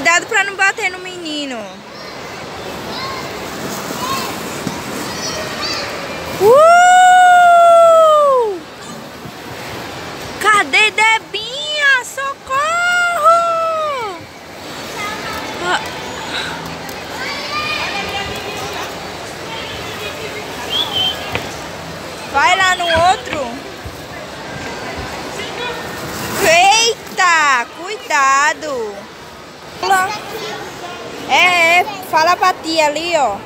Cuidado pra não bater no menino. Uh! Cadê Debinha? Socorro! Ah. Vai lá no outro. Eita, cuidado. É, é, fala pra tia ali, ó.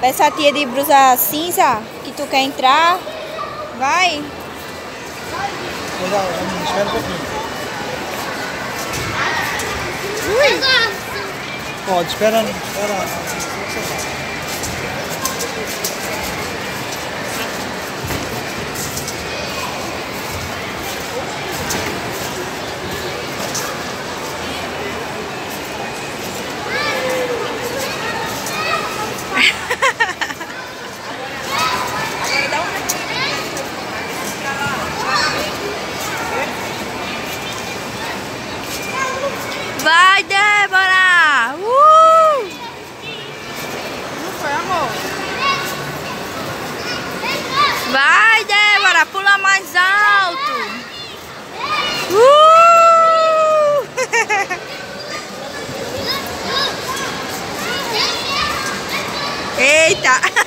Essa tia de blusa cinza que tu quer entrar. Vai. Espera um pouquinho. Pode, espera, espera. Vai, Débora! Uh! Não foi, amor? Vai, Débora, pula mais alto. Uh! Eita!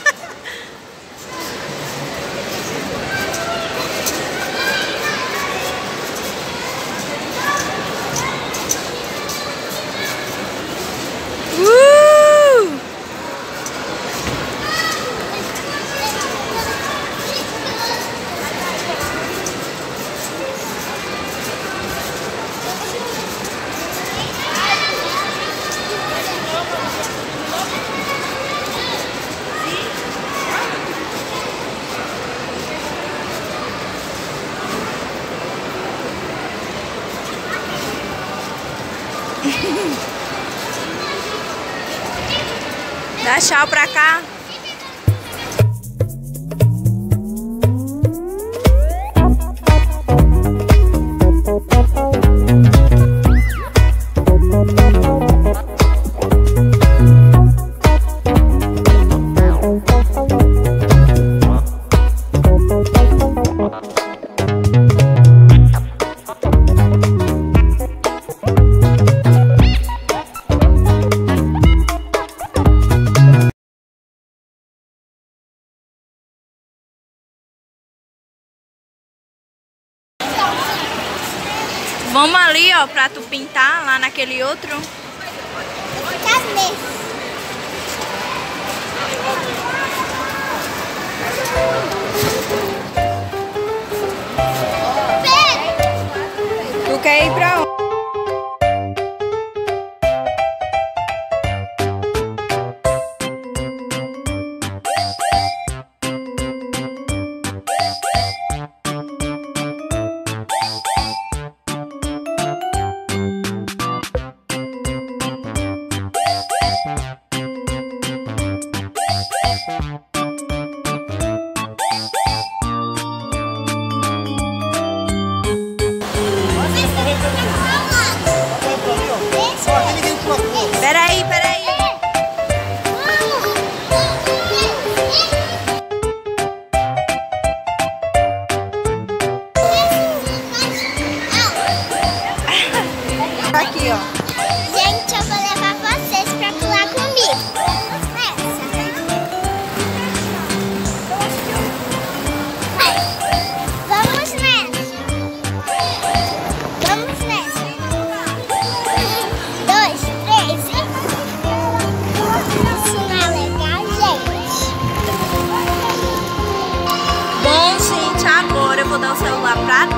Uh! Dá tchau pra cá. Ó, pra tu pintar lá naquele outro. Cadê? Tu Obrigado.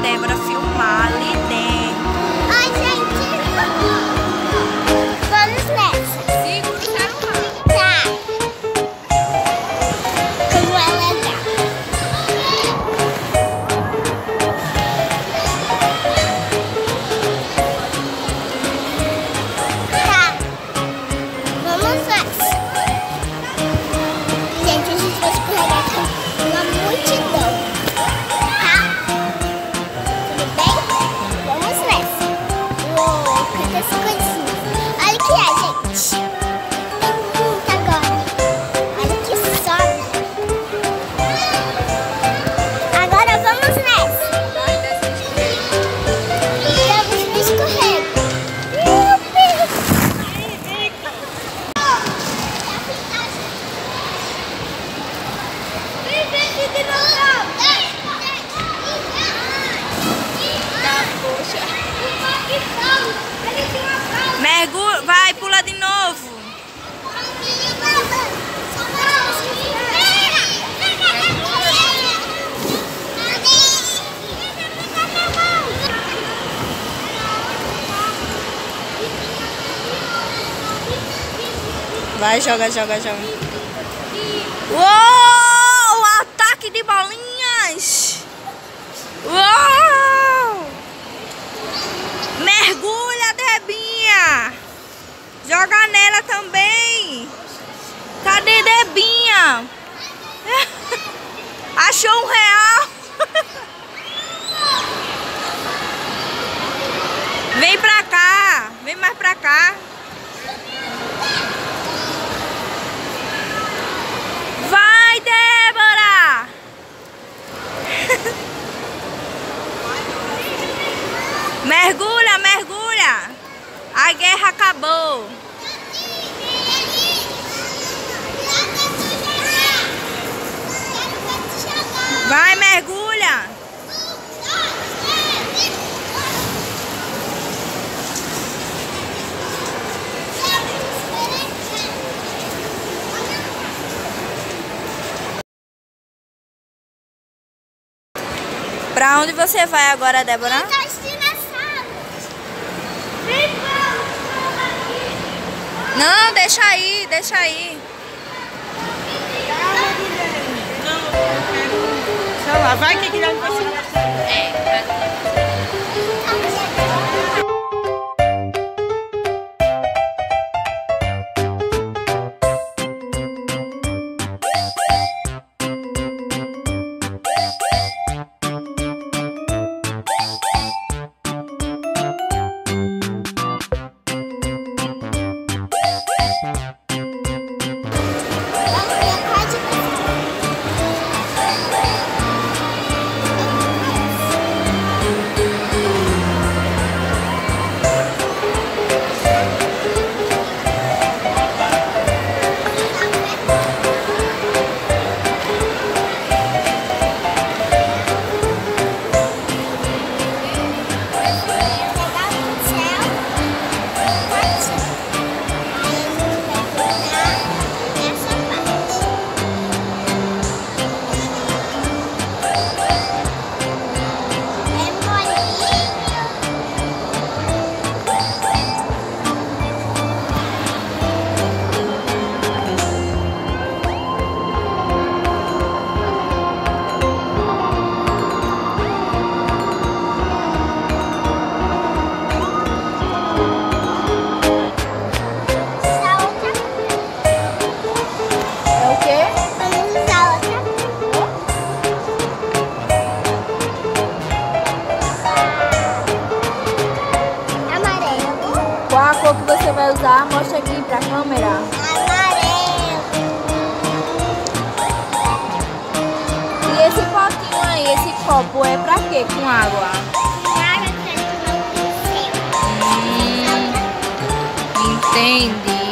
Débora Filmale. Mergulha, vai, pula de novo. Vai, joga, joga, joga. Uou! Mergulha, mergulha! A guerra acabou! Vai, mergulha! Pra onde você vai agora, Débora? Não, deixa aí, deixa aí. Sei lá, vai que Guilherme vai ser. Câmera. Amarelo. E esse potinho aí, esse copo é pra quê com água? Não Hum, entendi.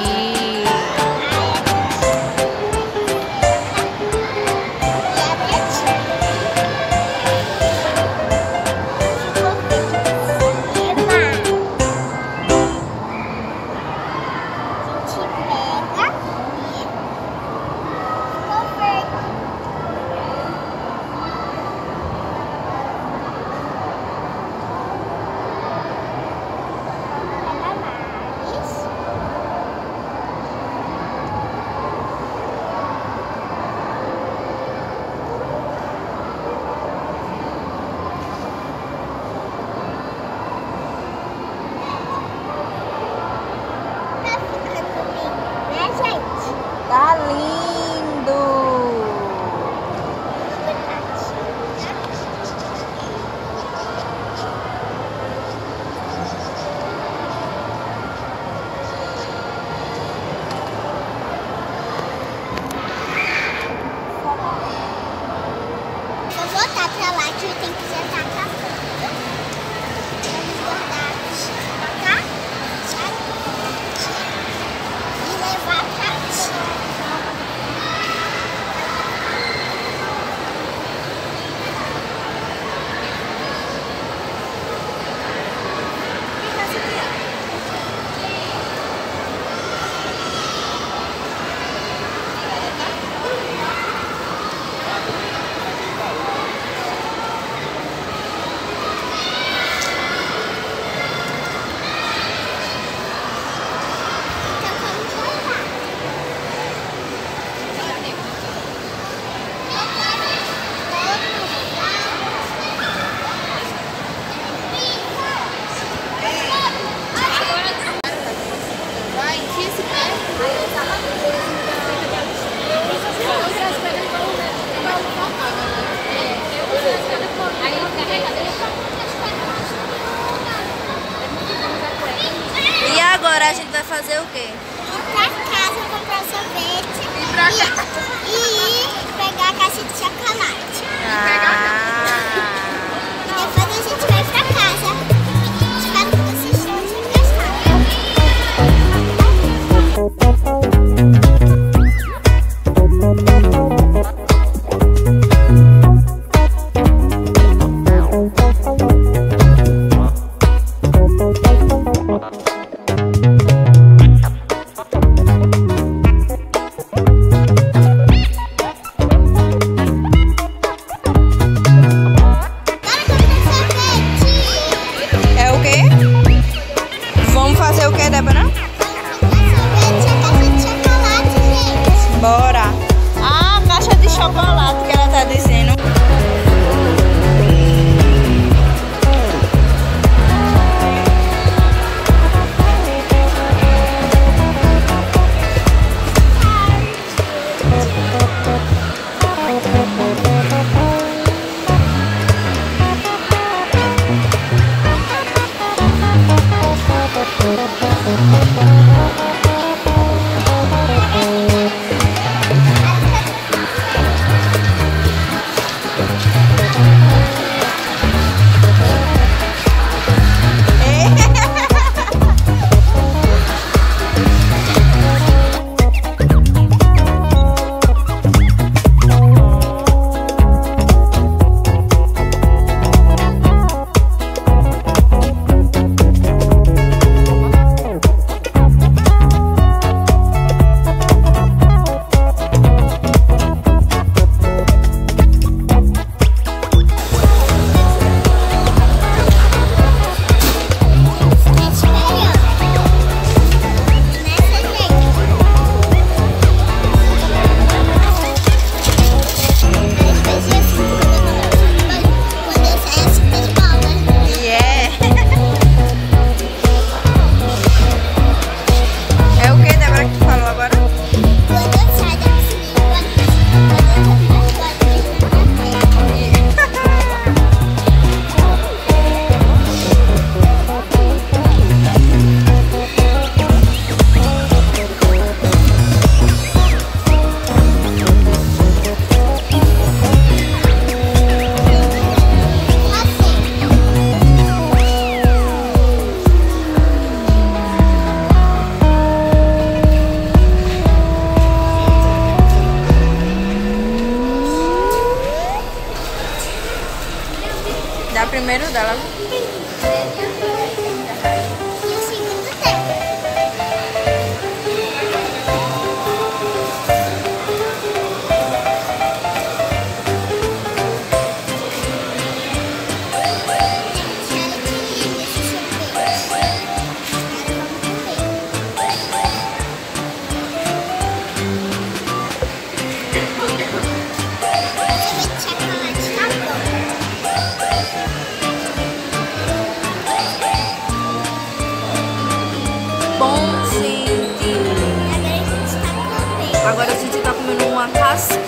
Meru dalam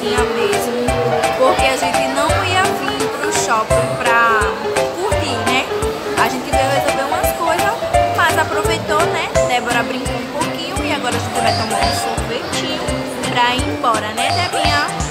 festinha mesmo, porque a gente não ia vir pro shopping pra curtir, né? A gente veio resolver umas coisas, mas aproveitou, né? Débora brincou um pouquinho e agora a gente vai tomar um sorvetinho pra ir embora, né, Debinha?